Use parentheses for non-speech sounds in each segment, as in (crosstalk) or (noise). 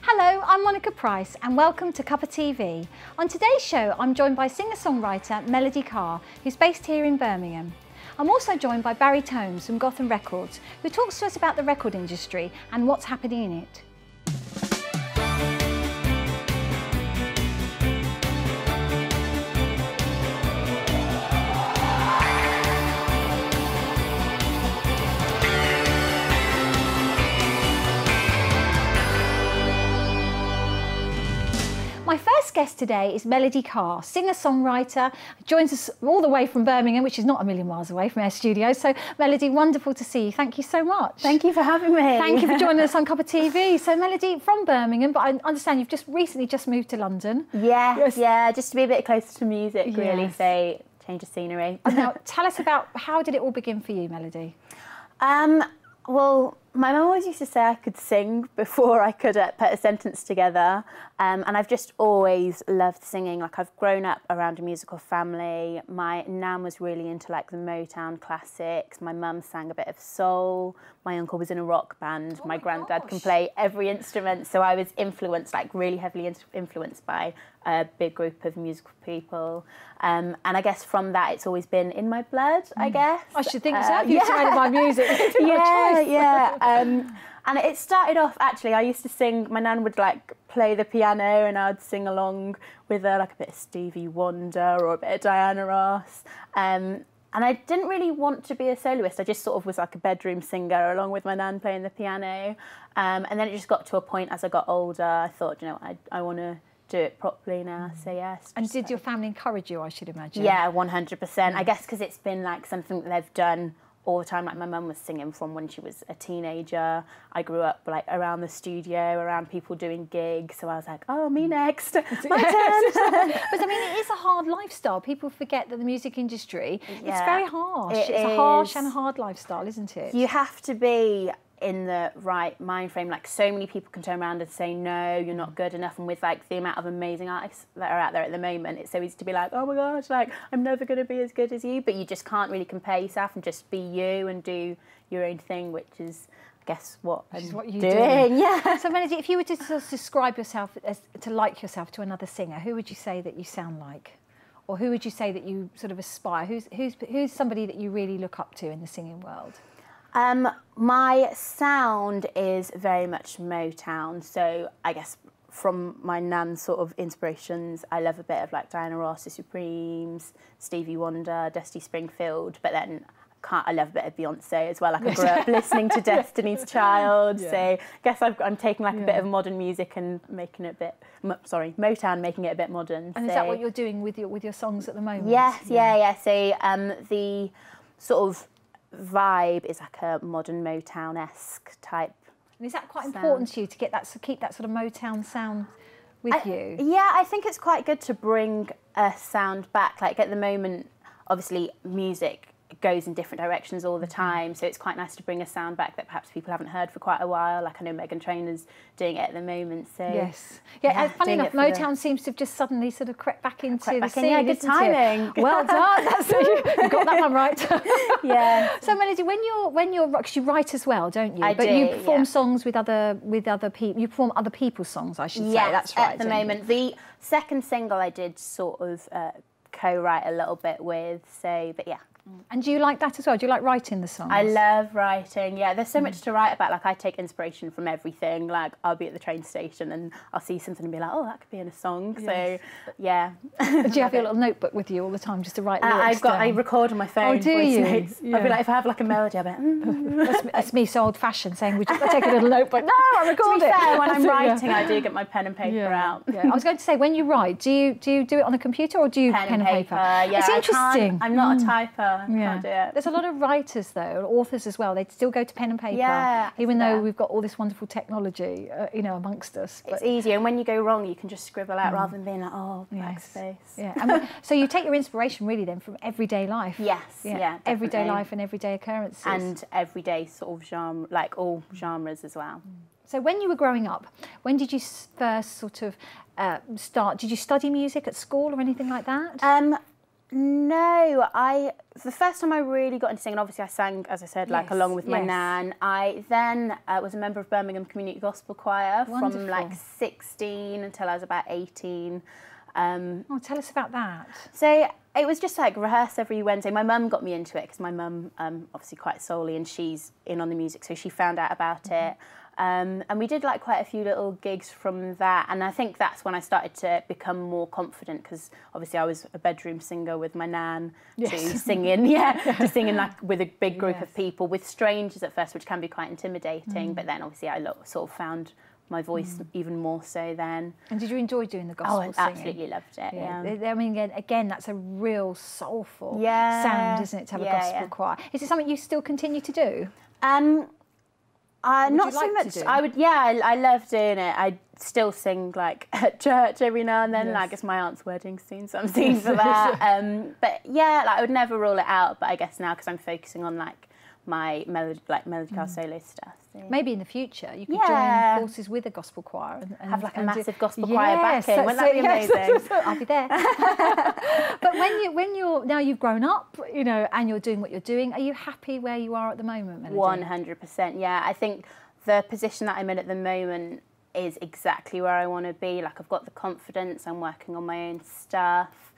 Hello, I'm Monica Price and welcome to Cuppa TV. On today's show, I'm joined by singer-songwriter Melody Carr, who's based here in Birmingham. I'm also joined by Barry Tomes from Gotham Records, who talks to us about the record industry and what's happening in it. First guest today is Melody Carr, singer-songwriter, joins us all the way from Birmingham, which is not a million miles away from our studio. So, Melody, wonderful to see you. Thank you so much. Thank you for having me. Thank you for (laughs) joining us on Cuppa TV. So, Melody, from Birmingham, but I understand you've just recently just moved to London. Yeah, yes. yeah, just to be a bit closer to music, really. Yes. So, change of scenery. now, (laughs) tell us about how did it all begin for you, Melody? Um, well, my mum always used to say I could sing (laughs) before I could uh, put a sentence together. Um, and I've just always loved singing. Like I've grown up around a musical family. My nan was really into like the Motown classics. My mum sang a bit of soul. My uncle was in a rock band. Oh my, my granddad gosh. can play every instrument. So I was influenced, like really heavily influenced by a big group of musical people. Um, and I guess from that, it's always been in my blood, I guess. Mm. I should think Uh, so. (laughs) You're surrounded by music, it's not a yeah, yeah. Um, and it started off actually. I used to sing. My nan would like play the piano, and I'd sing along with her, like a bit of Stevie Wonder or a bit of Diana Ross. Um, and I didn't really want to be a soloist. I just sort of was like a bedroom singer along with my nan playing the piano. Um, and then it just got to a point as I got older. I thought, you know, I I want to do it properly now. Mm. So yes. And did your family encourage you, I should imagine? yeah, one hundred percent. I mm. guess because it's been like something that they've done all the time. Like my mum was singing from when she was a teenager. I grew up like around the studio, around people doing gigs. So I was like, oh, me mm. next, (laughs) my turn. (laughs) But I mean, it is a hard lifestyle. People forget that the music industry, it's Yeah, very harsh. it it's a harsh is. and hard lifestyle, isn't it? you have to be in the right mind frame. Like so many people can turn around and say, no, you're not good enough. And with like the amount of amazing artists that are out there at the moment, it's so easy to be like, oh my gosh, like I'm never going to be as good as you. But you just can't really compare yourself and just be you and do your own thing, which is, I guess, what Which I'm what you do. doing. (laughs) Yeah. So, Melody, if you were to sort of describe yourself as to like yourself to another singer, who would you say that you sound like? Or who would you say that you sort of aspire? Who's, who's, who's somebody that you really look up to in the singing world? Um, my sound is very much Motown, so I guess from my nan's sort of inspirations, I love a bit of like Diana Ross, The Supremes, Stevie Wonder, Dusty Springfield, but then can't I love a bit of Beyonce as well. Like I grew up (laughs) listening to (laughs) Destiny's Child, so I guess I've, I'm taking like a bit of modern music and making it a bit, mo- sorry, Motown, making it a bit modern. And so. is that what you're doing with your, with your songs at the moment? Yes, yeah, yeah. So um, the sort of vibe is like a modern Motown esque type. And is that quite sound. important to you to get that, to keep that sort of Motown sound with I- you? Yeah, I think it's quite good to bring a sound back. Like at the moment, obviously, music goes in different directions all the Mm-hmm. time. So it's quite nice to bring a sound back that perhaps people haven't heard for quite a while. Like I know Meghan Trainor's doing it at the moment. So Yes. Yeah, Yeah, funny enough, for the- Motown seems to have just suddenly sort of crept back into Crept the back in, scene. yeah, good isn't it? timing. (laughs) Well done. (laughs) That's you got that one right. (laughs) yeah. so Melody, when you're when you're because you write as well, don't you? I but you perform yeah. songs with other with other people. You perform other people's songs, I should say. Yes, That's right. at the don't you? moment. The second single I did sort of uh, co-write a little bit with. So, but yeah. And do you like that as well? Do you like writing the songs? I love writing. Yeah, there's so much Mm. to write about. Like I take inspiration from everything. Like I'll be at the train station and I'll see something and be like, oh, that could be in a song. Yes. So yeah. Do you have your (laughs) little notebook with you all the time just to write Uh, I've got. I record on my phone. Oh, do voice you? notes. I'll be like, if I have like a melody, I'll be like, (laughs) mm. that's, that's me so old fashioned saying, would you take a little notebook? No, I record (laughs) To be it. fair, when I'm it, yeah. writing, I do get my pen and paper Yeah. out. yeah. I was going to say, when you write, do you do you do it on a computer or do you Pen, and paper. paper? Yeah, it's interesting. I'm not a typer. Yeah. can't do it. There's a lot of writers though, authors as well. They still go to pen and paper, Yeah, even though we've got all this wonderful technology, uh, you know, amongst us. It's easier, and when you go wrong, you can just scribble out rather than being like, oh, Mm. Yes. backspace. yeah. And (laughs) so you take your inspiration really then from everyday life. Yes, yeah, everyday life and everyday occurrences. And everyday sort of genre, like all genres as well. so when you were growing up, when did you first sort of uh, start? Did you study music at school or anything like that? Um, No, I the first time I really got into singing, obviously I sang, as I said, like Yes, along with my yes. nan. I then uh, was a member of Birmingham Community Gospel Choir Wonderful. from like 16 until I was about 18. Um, Oh, tell us about that. so it was just like rehearse every Wednesday. My mum got me into it because my mum, um, obviously quite solely, and she's in on the music, so she found out about it. Um, and we did like quite a few little gigs from that, and I think that's when I started to become more confident because obviously I was a bedroom singer with my nan to (laughs) singing, yeah, (laughs) to singing like with a big group Yes. of people with strangers at first, which can be quite intimidating. But then obviously I lo- sort of found my voice even more so then. And did you enjoy doing the gospel? Oh, I singing? absolutely loved it. Yeah. Yeah. I mean, again, again, that's a real soulful Yeah. sound, isn't it, to have Yeah, a gospel choir? Is it something you still continue to do? Um, uh, Would not so like much. I would, yeah, I, I love doing it. I still sing like (laughs) at church every now and then. Yes. Like it's my aunt's wedding soon, so I'm singing for (laughs) that. Um, but yeah, like I would never rule it out. But I guess now because I'm focusing on like my melody, like Melody Carr solo stuff. So. Maybe in the future you could Yeah. join forces with a gospel choir and, and Have, like, a and do- massive gospel choir Yes, backing. Wouldn't that be yes, amazing? (laughs) I'll be there. (laughs) but when you when you're now you've grown up, you know, and you're doing what you're doing, are you happy where you are at the moment, One hundred percent. Yeah, I think the position that I'm in at the moment is exactly where I want to be. Like I've got the confidence. I'm working on my own stuff.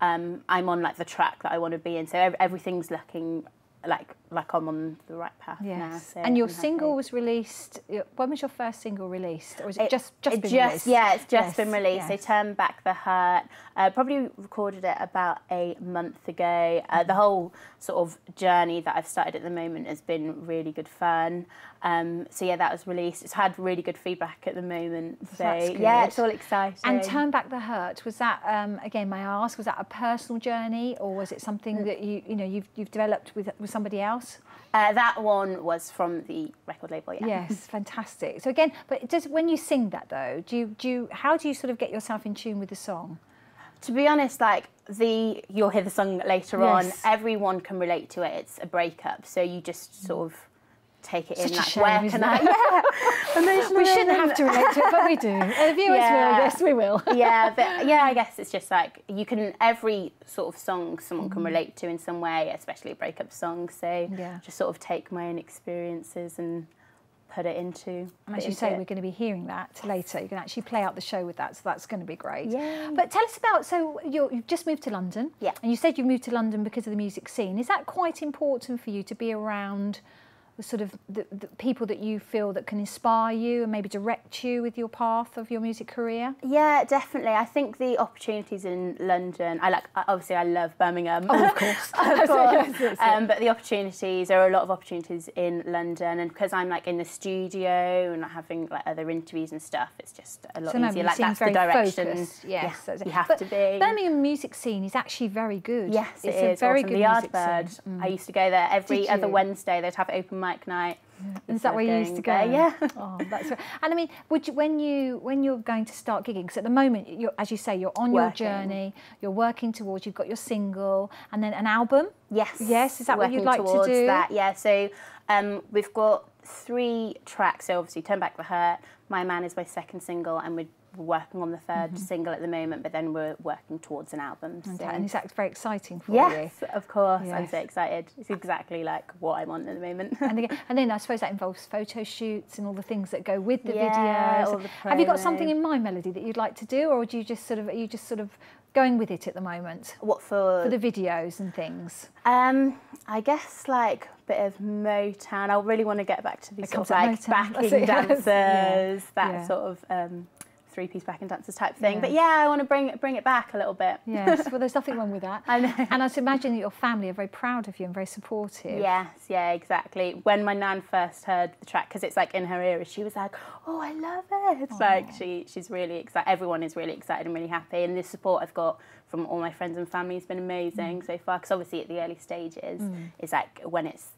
Um, I'm on like the track that I want to be in. So ev- everything's looking like like I'm on the right path now. Yes. So and your I'm happy. single was released. When was your first single released, or was it, It- just just it been just released? yeah, it's just Yes, been released. They yes. turned back the hurt. Uh, probably recorded it about a month ago. Uh, the whole sort of journey that I've started at the moment has been really good fun. Um, so yeah, that was released. It's had really good feedback at the moment. So yeah, it's all exciting. And Turn Back the Hurt, was that, um, again, may I ask, was that a personal journey or was it something Mm. that you, you know, you've, you've developed with, with somebody else? Uh, that one was from the record label. Yeah. Yes, (laughs) fantastic. So again, but does, when you sing that though, do you, do you, how do you sort of get yourself in tune with the song? To be honest, like the you'll hear the song later on. Everyone can relate to it. It's a breakup, so you just sort of take it Such in. a Like, shame, where can I? (laughs) Yeah, (laughs) emotional We shouldn't have to relate to it, but we do. (laughs) And the viewers will, yes, we will. yeah, but yeah, I guess it's just like you can every sort of song someone can mm. relate to in some way, especially a breakup song. So. Yeah. just sort of take my own experiences and put it into. And as it you say, into we're going to be hearing that later. You can actually play out the show with that, so that's going to be great. Yeah. But tell us about, so you're, you've just moved to London. Yeah. And you said you moved to London because of the music scene. Is that quite important for you to be around the sort of the, the people that you feel that can inspire you and maybe direct you with your path of your music career? Yeah, definitely. I think the opportunities in London. I like. Obviously, I love Birmingham. Oh, of (laughs) course. of course. Yes, Um, but the opportunities there are a lot of opportunities in London, and because I'm like in the studio and having like other interviews and stuff, it's just a lot So easier. Like that's very the direction. focused. Yes, yeah, you have But to be. Birmingham music scene is actually very good. Yes, it's it a very awesome. good The music Yardbird. scene. I used to go there every other? Wednesday. They'd have open mic night. Is that where you used to go? There, yeah. (laughs) Oh, that's right. And I mean, would you, when you when you're going to start gigging? Because at the moment, you're, as you say, you're on your journey. You're working towards. You've got your single and then an album. Yes. Yes, is that what you'd like to towards do? That, yeah. So um, we've got three tracks. So obviously, Turn Back the Hurt. My Man is my second single, and we're working on the 3rd single at the moment. But then we're working towards an album. So- and is that very exciting for Yes, of course. I'm so excited. It's exactly like what I'm on at the moment. (laughs) And again, and then I suppose that involves photo shoots and all the things that go with the Yeah, videos. all the Have you got something in mind, Melody, that you'd like to do, or do you just sort of are you just sort of going with it at the moment what for? for the videos and things? Um, I guess like a bit of Motown. I really want to get back to these sort of like Motown, (laughs) backing dancers, Yeah, that yeah. sort of um, three-piece backing dancers type thing. Yeah. But yeah, I want to bring bring it back a little bit. Yes, (laughs) well, there's nothing wrong with that. I know. And I imagine that your family are very proud of you and very supportive. Yes, yeah, exactly. When my nan first heard the track, because it's like in her ears, she was like, "Oh, I love it!" It's like she she's really excited. Everyone is really excited and really happy, and the support I've got from all my friends and family has been amazing Mm. so far. Because obviously at the early stages it's like when it's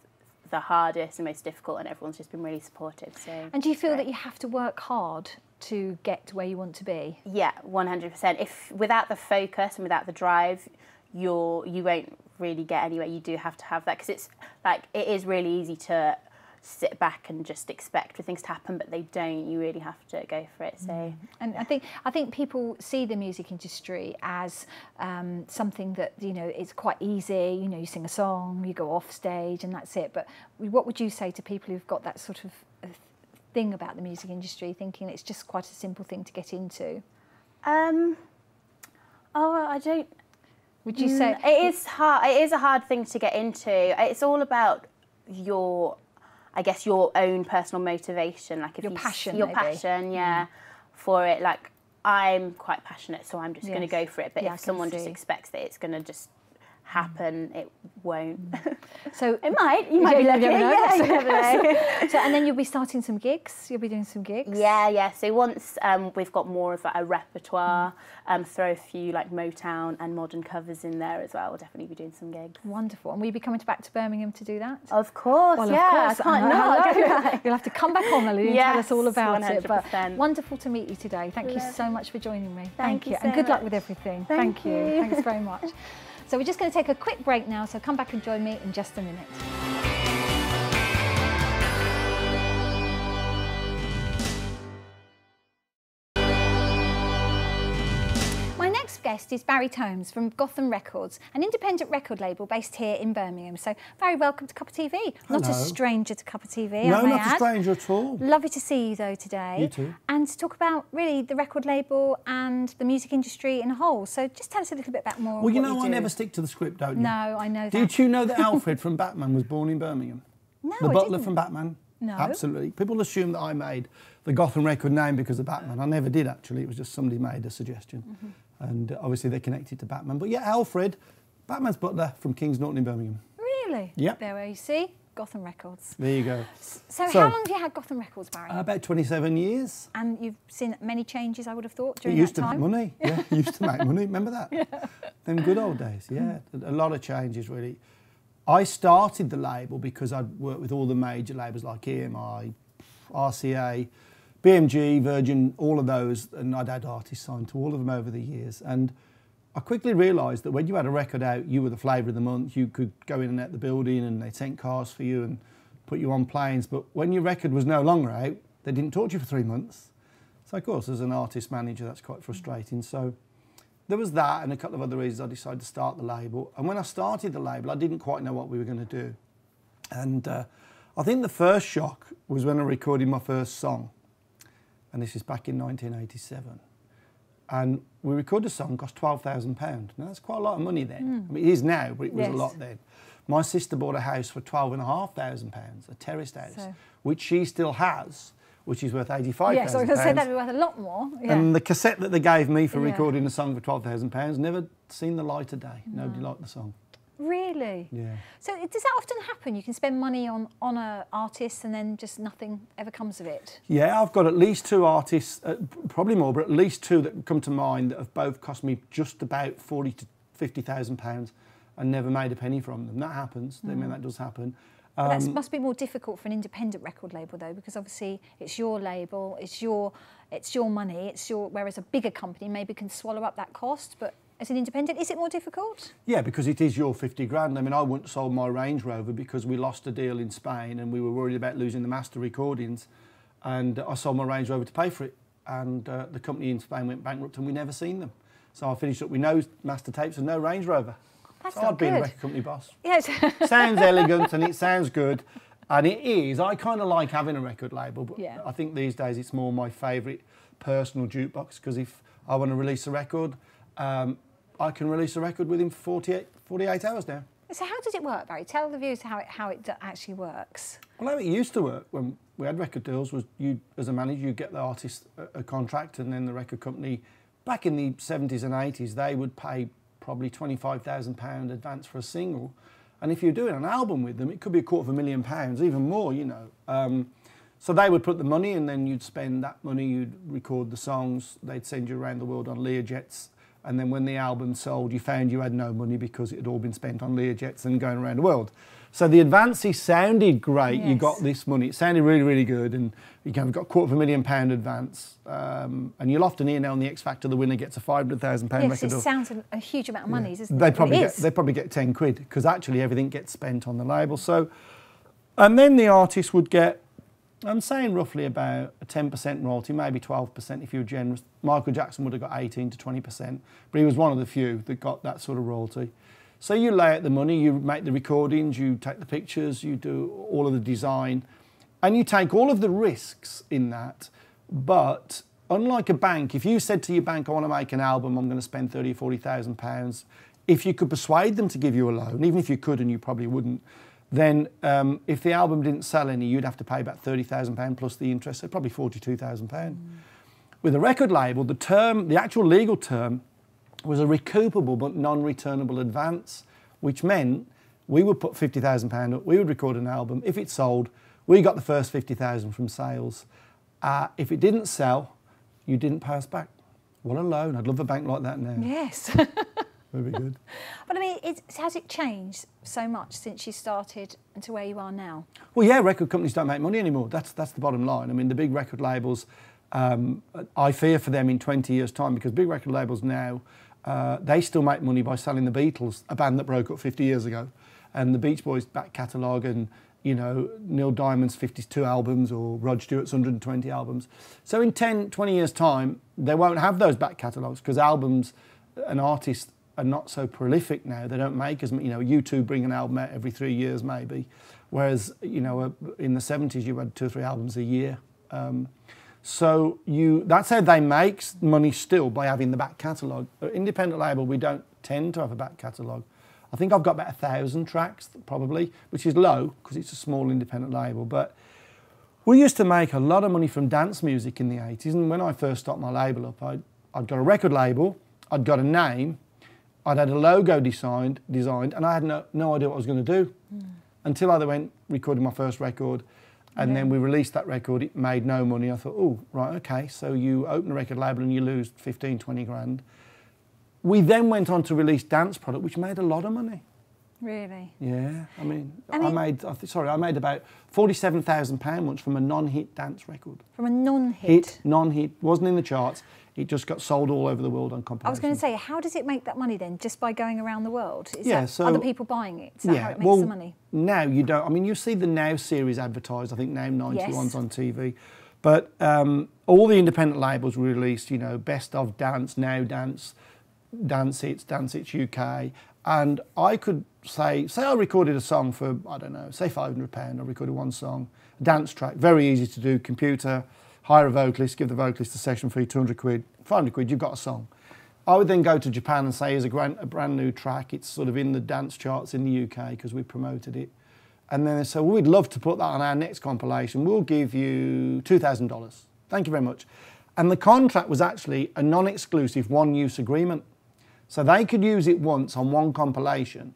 the hardest and most difficult, and everyone's just been really supportive. So And do you feel Great. that you have to work hard to get to where you want to be? Yeah, one hundred percent. If without the focus and without the drive, you're you won't really get anywhere. You do have to have that because it's like it is really easy to sit back and just expect for things to happen, but they don't. You really have to go for it. So, Mm. And I think I think people see the music industry as um, something that you know it's quite easy. You know, you sing a song, you go off stage, and that's it. But what would you say to people who've got that sort of thing about the music industry, thinking it's just quite a simple thing to get into? um, oh, I don't. Would you say Mm, it is hard? It is a hard thing to get into. It's all about your, I guess, your own personal motivation. Like if Your you passion, your maybe. Mm. passion, yeah, for it. Like I'm quite passionate, so I'm just going to go for it. But Yeah, if someone just expects that it's going to just happen, it won't. (laughs) so? it might. You might be you lucky. never know. (laughs) Yeah, you never know. so, and then you'll be starting some gigs. You'll be doing some gigs. Yeah, yeah. So once um, we've got more of a repertoire, um, throw a few like Motown and modern covers in there as well. We'll definitely be doing some gigs. Wonderful. And will you be coming back to Birmingham to do that? Of course, Well, yeah. of course. I can't and not. (laughs) You'll have to come back on, Melody, and tell us all about it. But 100%. wonderful to meet you today. Thank you so much for joining me. Thank you and so good luck with everything. Thank you. you. Thanks very much. So we're just going to take a quick break now. So come back and join me in just a minute. Guest is Barry Tomes from Gotham Records, an independent record label based here in Birmingham. So, Barry, welcome to Cuppa TV. Not a stranger to Cuppa TV, No, I not a stranger at all. Lovely to see you though today. You too. And to talk about really the record label and the music industry in a whole. So just tell us a little bit about more. Well, you know, I do. never stick to the script, don't you? No, I know that. Did you know that (laughs) Alfred from Batman was born in Birmingham? No, the I butler didn't. from Batman? No. Absolutely. People assume that I made the Gotham record name because of Batman. I never did, actually. It was just somebody made a suggestion. Mm-hmm. And obviously they're connected to Batman. But yeah, Alfred, Batman's butler from Kings Norton in Birmingham. Really? Yep. There you see Gotham Records. There you go. So, So- how long have you had Gotham Records, Barry? Uh, about 27 years. and you've seen many changes, I would have thought, during It used that to time. make money. (laughs) Yeah, used to make money. Remember that? Yeah. Them good old days. Yeah, a lot of changes really. I started the label because I'd worked with all the major labels like EMI, RCA, BMG, Virgin, all of those, and I'd had artists signed to all of them over the years. And I quickly realised that when you had a record out, you were the flavour of the month. You could go in and out the building, and they sent cars for you and put you on planes. But when your record was no longer out, they didn't talk to you for three months. So of course, as an artist manager, that's quite frustrating. So there was that, and a couple of other reasons I decided to start the label. And when I started the label, I didn't quite know what we were going to do. And uh, I think the first shock was when I recorded my first song, and this is back in 1987. And we recorded a song, cost twelve thousand pound. Now that's quite a lot of money then. Hmm. I mean, it is now, but it was Yes. a lot then. My sister bought a house for twelve and a half thousand pounds, a terraced house, So- which she still has, which is worth eighty-five thousand Yes, I was going to say that'd be worth a lot more. Yeah. and the cassette that they gave me for Yeah. recording a song for twelve thousand pounds never seen the light of day. Nobody liked the song. Really? Yeah. So does that often happen? You can spend money on on a artist and then just nothing ever comes of it. Yeah, I've got at least two artists, uh, probably more, but at least two that come to mind that have both cost me just about forty to fifty thousand pounds, and never made a penny from them. That happens. I mean, that does happen. But that Um, must be more difficult for an independent record label though, because obviously it's your label, it's your it's your money, it's your whereas a bigger company maybe can swallow up that cost, but as an independent, is it more difficult? Yeah, because it is your 50 grand. I mean, I wouldn't sold my Range Rover because we lost a deal in Spain and we were worried about losing the master recordings. And I sold my Range Rover to pay for it. And uh, the company in Spain went bankrupt and we never seen them. So I finished up with no master tapes and no Range Rover. That's so not I'd been a record company boss. Yes. (laughs) sounds elegant and it sounds good. And it is. I kind of like having a record label, but Yeah. I think these days it's more my favourite personal jukebox because if I want to release a record, um, I can release a record within 48, 48 hours now. so how does it work, Barry? Tell the viewers how it how it actually works. Well, how it used to work when we had record deals was you, as a manager, you get the artist a, a contract, and then the record company, back in the 70s and 80s, they would pay probably £25,000 advance for a single. And if you're doing an album with them, it could be a quarter of a million pounds, even more, you know. Um, so they would put the money, and then you'd spend that money, you'd record the songs, they'd send you around the world on Learjets. And then when the album sold, you found you had no money because it had all been spent on Learjets and going around the world. So the advances sounded great. You got this money. It sounded really, really good. And you have got a quarter of a million pound advance. Um, and you'll often hear now on the X Factor the winner gets a £500,000 yes, record. it sounds a, a huge amount of money, isn't They it? probably it get they probably get ten quid because actually everything gets spent on the label. So And then the artist would get, I'm saying roughly about a 10% royalty, maybe 12% if you were generous. Michael Jackson would have got 18 to 20%, but he was one of the few that got that sort of royalty. So you lay out the money, you make the recordings, you take the pictures, you do all of the design, and you take all of the risks in that. But unlike a bank, if you said to your bank, I want to make an album, I'm going to spend 30 or 40,000 pounds, if you could persuade them to give you a loan, even if you could and you probably wouldn't, then um, if the album didn't sell any, you'd have to pay about £30,000 plus the interest, so probably £42,000. Mm. With a record label, the term, the actual legal term, was a recoupable but non-returnable advance, which meant we would put £50,000 up, we would record an album. If it sold, we got the first 50,000 from sales. Uh, if it didn't sell, you didn't pay us back. What a loan. I'd love a bank like that now. Yes. (laughs) Very good. (laughs) But I mean, has it changed so much since you started and to where you are now? Well, yeah, record companies don't make money anymore. That's, that's the bottom line. I mean, the big record labels, um, I fear for them in 20 years' time because big record labels now, uh, they still make money by selling the Beatles, a band that broke up 50 years ago, and the Beach Boys back catalogue and you know, Neil Diamond's 52 albums or Rod Stewart's 120 albums. So in 10, 20 years' time, they won't have those back catalogues because albums and artists are not so prolific now. They don't make as you know. U2 bring an album out every three years maybe, whereas you know uh, in the 70s you had two or three albums a year. Um, so you that's how they make money still by having the back catalogue. Independent label we don't tend to have a back catalogue. I think I've got about a thousand tracks probably, which is low because it's a small independent label. But we used to make a lot of money from dance music in the 80s, and when I first started my label up, I'd, I'd got a record label, I'd got a name, I'd had a logo designed, designed, and I had no, no idea what I was going to do mm. until I went recorded my first record. And yeah. then we released that record, it made no money. I thought, oh, right, okay. So you open a record label and you lose 15, 20 grand. We then went on to release dance product, which made a lot of money. Really? Yeah. I mean, I, mean, I made, I sorry, I made about £47,000 once from a non-hit dance record. From a non-hit? Hit, non-hit, wasn't in the charts. It just got sold all over the world on compilations. I was going to say, how does it make that money then? Just by going around the world? Is yeah, so, other people buying it? Is that yeah, how it makes well, the money? Now you don't. I mean, you see the Now series advertised. I think Now 91's yes. on TV. But um, all the independent labels released, you know, best of dance, Now Dance, Dance It's, Dance It's UK. And I could say, say I recorded a song for, I don't know, say £500, I recorded one song, dance track, very easy to do, computer, hire a vocalist, give the vocalist a session fee, 200 quid, 500 quid, you've got a song. I would then go to Japan and say, here's a, a brand new track. It's sort of in the dance charts in the UK because we promoted it. And then they said, well, we'd love to put that on our next compilation. We'll give you $2,000. Thank you very much. And the contract was actually a non-exclusive one-use agreement. So they could use it once on one compilation,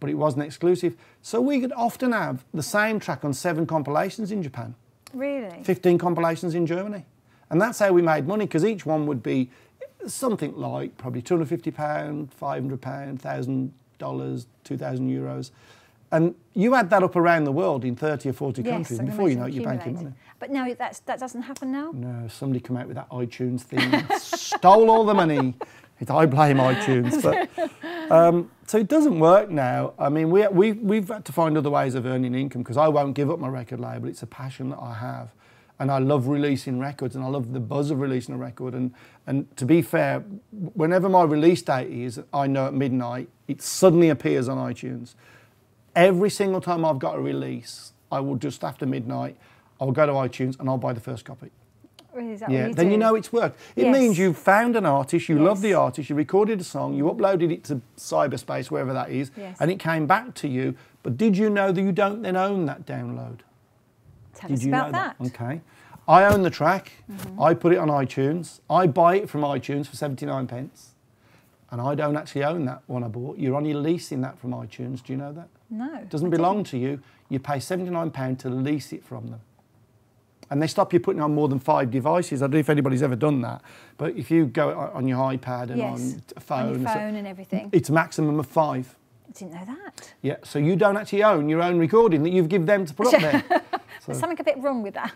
but it wasn't exclusive. So we could often have the same track on seven compilations in Japan. Really? 15 compilations in Germany. And that's how we made money because each one would be something like probably £250, £500, $1,000, 2,000 euros. And you add that up around the world in 30 or 40 yes, countries, and before you know it, you're banking money. But no, that's, that doesn't happen now? No, somebody come out with that iTunes thing, (laughs) stole all the money. I blame iTunes. But, (laughs) um, so it doesn't work now. I mean, we, we, we've had to find other ways of earning income because I won't give up my record label. It's a passion that I have. And I love releasing records and I love the buzz of releasing a record. And, and to be fair, whenever my release date is, I know at midnight, it suddenly appears on iTunes. Every single time I've got a release, I will just after midnight, I'll go to iTunes and I'll buy the first copy yeah, you then do? you know it's worked. It yes. means you've found an artist, you yes. love the artist, you recorded a song, you uploaded it to cyberspace, wherever that is, yes. and it came back to you. But did you know that you don't then own that download? Tell did us about that? that? Okay. I own the track. Mm-hmm. I put it on iTunes. I buy it from iTunes for 79 pence. And I don't actually own that one I bought. You're only leasing that from iTunes. Do you know that? No. It doesn't I belong didn't. to you. You pay £79 to lease it from them and they stop you putting on more than five devices. I don't know if anybody's ever done that, but if you go on your iPad and yes, on a phone, on your phone and everything, it's a maximum of five. I didn't know that. Yeah, so you don't actually own your own recording that you've given them to put up there. (laughs) So. There's something a bit wrong with that.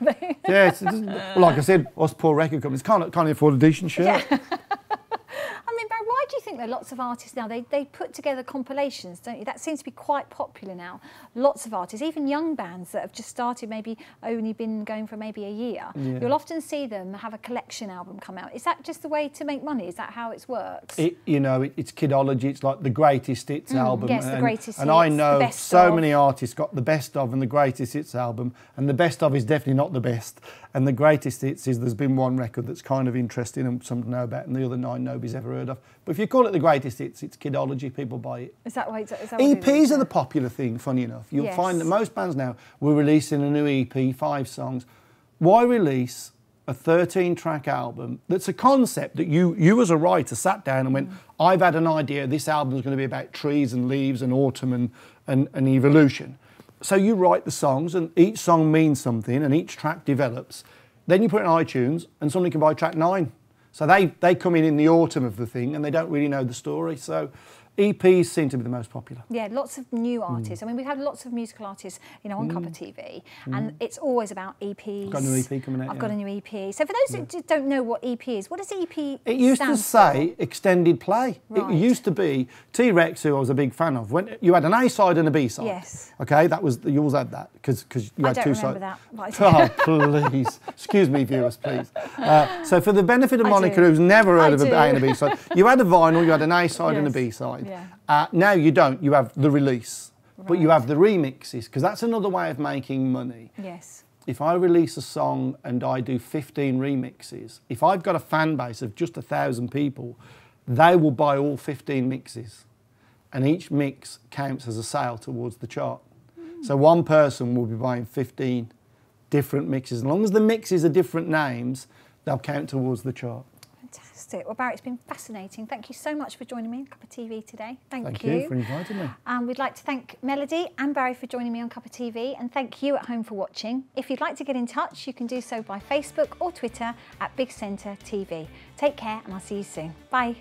yeah, like I said, us poor record companies can't, can't afford a decent shirt. Yeah. (laughs) I mean, why do you think think that lots of artists now they, they put together compilations, don't you? That seems to be quite popular now. Lots of artists, even young bands that have just started, maybe only been going for maybe a year. Yeah. You'll often see them have a collection album come out. Is that just the way to make money? Is that how it works? It, you know, it, it's kidology. It's like the greatest hits album. Mm, yes, the and, greatest And I hits, the know so of. many artists got the best of and the greatest hits album, and the best of is definitely not the best. And the greatest hits is there's been one record that's kind of interesting and some know about, and the other nine nobody's ever heard of. But if you call it the greatest hits, it's kidology. People buy it. is that why? Is that what it is? EPs are the popular thing, funny enough. You'll Yes. find that most bands now were releasing a new EP, five songs. Why release a 13 track album that's a concept that you, you as a writer sat down and went, mm. I've had an idea, this album is going to be about trees and leaves and autumn and, and, and evolution. So you write the songs, and each song means something, and each track develops. Then you put it on iTunes, and somebody can buy track nine. So they, they come in in the autumn of the thing, and they don't really know the story. So EPs seem to be the most popular. Yeah, lots of new Hmm. artists. I mean, we've had lots of musical artists, you know, on Cuppa TV, and it's always about EPs. Hmm. Got a new EP coming out, I've got a new EP. So for those that just don't know what EP is, what does EP It used to say extended play. Right. It used to be T Rex, who I was a big fan of. When you had an A side and a B side. Yes. Okay, that was you always had that because because you I had don't two remember sides. that, oh please, excuse me, viewers, please. Uh, so for the benefit of (laughs) Monica, who's never heard I of an. A and a B side, you had a vinyl, you had an A side and a (laughs) Yes. B side. Yeah. Uh, now you don't. You have the release, but you have the remixes because that's another way of making money Yes. if I release a song and I do 15 remixes, if I've got a fan base of just a thousand people, they will buy all 15 mixes. And each mix counts as a sale towards the chart. So one person will be buying 15 different mixes. As long as the mixes are different names, they'll count towards the chart. Fantastic. Well, Barry, it's been fascinating. Thank you so much for joining me on Cuppa TV today. Thank, Thank you for inviting me. And we'd like to thank Melody and Barry for joining me on Cuppa TV and thank you at home for watching. If you'd like to get in touch, you can do so by Facebook or Twitter at Big Centre TV. Take care and I'll see you soon. Bye.